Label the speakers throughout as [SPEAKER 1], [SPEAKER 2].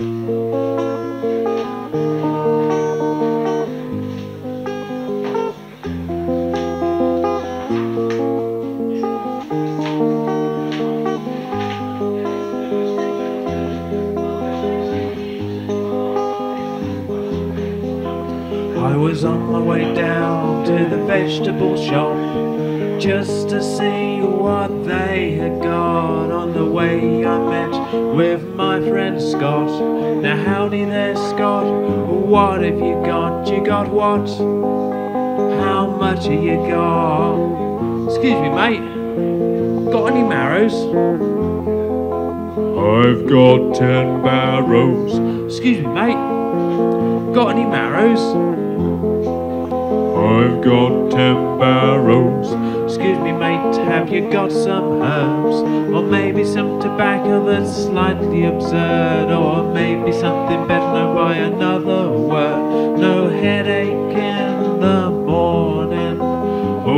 [SPEAKER 1] Música I was on my way down to the vegetable shop just to see what they had got. On the way, I met with my friend Scott. Now, howdy there, Scott. What have you got? You got what? How much have you got? Excuse me, mate. Got any marrows?
[SPEAKER 2] I've got ten barrows.
[SPEAKER 1] Excuse me, mate. Got any marrows?
[SPEAKER 2] I've got ten barrows.
[SPEAKER 1] Excuse me, mate, have you got some herbs? Or maybe some tobacco that's slightly absurd? Or maybe something better known by another word? No headache in the morning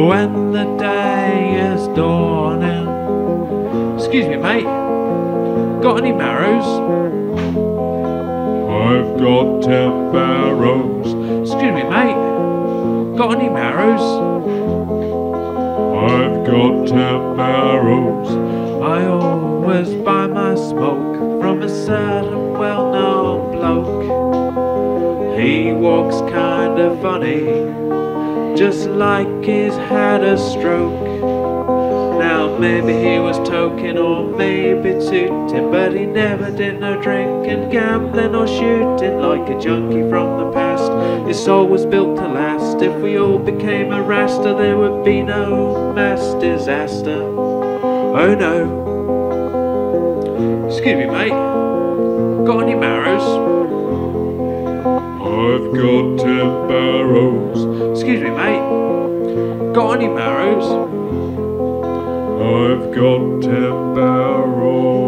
[SPEAKER 1] when the day is dawning. Excuse me, mate, got any marrows?
[SPEAKER 2] I've got ten barrows.
[SPEAKER 1] Excuse me, mate, got any marrows?
[SPEAKER 2] I've got ten barrows.
[SPEAKER 1] I always buy my smoke from a certain well-known bloke. He walks kinda funny, just like he's had a stroke. Now maybe he was toking or maybe tooting, but he never did no drinking, gambling or shooting like a junkie from the past. His soul was built to last. If we all became a rasta, there would be no mass disaster. Oh no. Excuse me, mate. Got any marrows?
[SPEAKER 2] I've got ten barrows.
[SPEAKER 1] Excuse me, mate. Got any marrows?
[SPEAKER 2] I've got ten barrels.